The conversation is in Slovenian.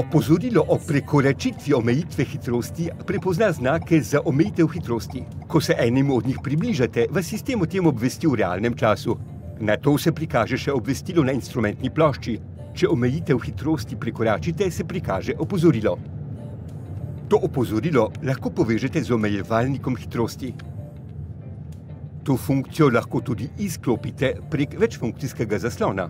Opozorilo o prekoračitvi omejitve hitrosti prepozna znake za omejitev hitrosti. Ko se enemu od njih približate, vas sistem o tem obvesti v realnem času. Na to se prikaže še obvestilo na instrumentni plošči. Če omejitev hitrosti prekoračite, se prikaže opozorilo. To opozorilo lahko povežete z omejevalnikom hitrosti. To funkcijo lahko tudi izklopite prek večfunkcijskega zaslona.